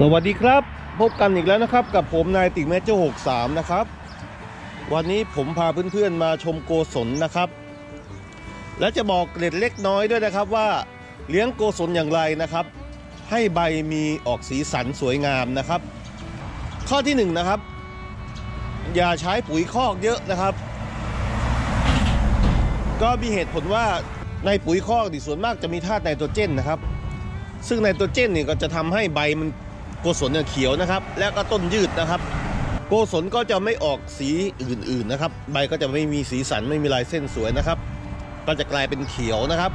สวัสดีครับ พบกันอีกแล้วนะครับ กับผมนายติ่งแมเจอร์63 นะครับ วันนี้ผมพาเพื่อนๆมาชมโกสนนะครับ และจะบอกเกร็ดเล็กน้อยด้วยนะครับว่าเลี้ยงโกสนอย่างไรนะครับ ให้ใบมีออกสีสันสวยงามนะครับ ข้อที่หนึ่งนะครับ อย่าใช้ปุ๋ยคอกเยอะนะครับ ก็มีเหตุผลว่าในปุ๋ยคอกนี่ส่วนมากจะมีธาตุไนโตรเจนนะครับซึ่งไนโตรเจนนี่ก็จะทำให้ใบมัน โกศลเนี่ยเขียวนะครับ แล้วก็ต้นยืดนะครับ โกศลก็จะไม่ออกสีอื่นๆนะครับ ใบก็จะไม่มีสีสันไม่มีลายเส้นสวยนะครับ ก็จะกลายเป็นเขียวนะครับ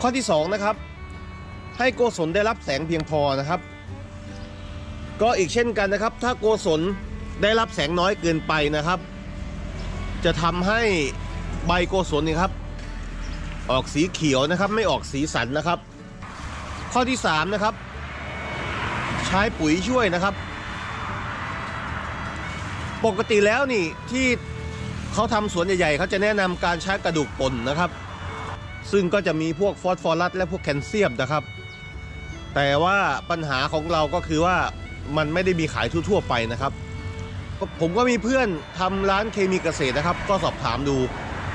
ข้อที่สองนะครับให้โกศลได้รับแสงเพียงพอนะครับ ก็อีกเช่นกันนะครับ ถ้าโกศลได้รับแสงน้อยเกินไปนะครับ จะทำให้ใบโกศลนี่ครับ ออกสีเขียวนะครับ ไม่ออกสีสันนะครับ ข้อที่3นะครับ ใช้ปุ๋ยช่วยนะครับ ปกติแล้วนี่ที่เขาทำสวนใหญ่ๆเขาจะแนะนำการใช้กระดูกป่นนะครับ ซึ่งก็จะมีพวกฟอสฟอรัสและพวกแคลเซียมนะครับ แต่ว่าปัญหาของเราก็คือว่ามันไม่ได้มีขายทั่วๆไปนะครับ ผมก็มีเพื่อนทำร้านเคมีเกษตรนะครับ ก็สอบถามดู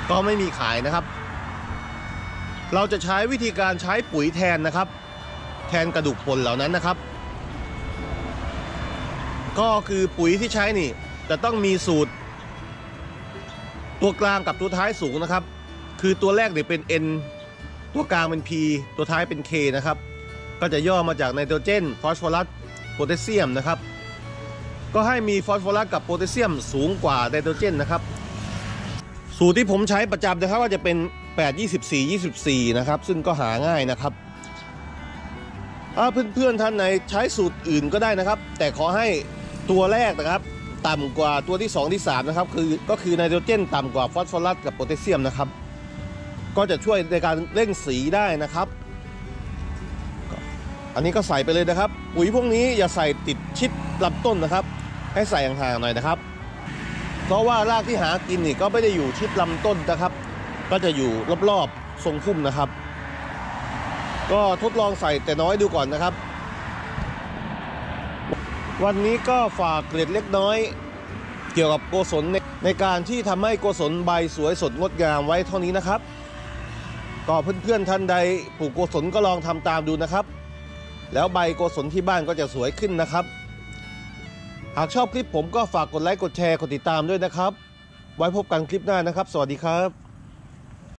ก็ไม่มีขายนะครับ เราจะใช้วิธีการใช้ปุ๋ยแทนนะครับ แทนกระดูกป่นเหล่านั้นนะครับ ก็คือปุ๋ยที่ใช้นี่ จะต้องมีสูตร ตัวกลางกับตัวท้ายสูงนะครับ คือตัวแรกเนี่ยเป็น N ตัวกลางเป็น P ตัวท้ายเป็น K นะครับ ก็จะย่อมาจากไนโตรเจน ฟอสฟอรัส โพแทสเซียมนะครับ ก็ให้มีฟอสฟอรัสกับโพแทสเซียมสูงกว่าไนโตรเจนนะครับ สูตรที่ผมใช้ประจำนะครับก็จะเป็น 8 24 24 นะครับ ซึ่งก็หาง่ายนะครับเพื่อนๆท่านไหนใช้สูตรอื่นก็ได้นะครับ แต่ขอให้ ตัวแรกนะครับต่ำกว่าตัวที่ 2 ที่3นะครับคือก็คือไนโตรเจนต่ำกว่าฟอสฟอรัสกับโพแทสเซียมนะครับ ก็จะช่วยในการเร่งสีได้นะครับ อันนี้ก็ใส่ไปเลยนะครับ ปุ๋ยพวกนี้อย่าใส่ติดชิดลำต้นนะครับ ให้ใส่ห่างๆหน่อยนะครับ เพราะว่ารากที่หากินนี่ก็ไม่ได้อยู่ชิดลำต้นนะครับ ก็จะอยู่รอบๆทรงพุ่มนะครับ ก็ทดลองใส่แต่น้อยดูก่อนนะครับ วันนี้ก็ฝากเกร็ดเล็กน้อย เกี่ยวกับโกศลในในการที่ทำให้โกศลใบสวยสดงดงามไว้เท่านี้นะครับ ก็เพื่อนๆท่านใดปลูกโกศลก็ลองทำตามดูนะครับ แล้วใบโกศลที่บ้านก็จะสวยขึ้นนะครับ หากชอบคลิปผมก็ฝากกดไลค์กดแชร์กดติดตามด้วยนะครับ ไว้พบกันคลิปหน้านะครับ สวัสดีครับ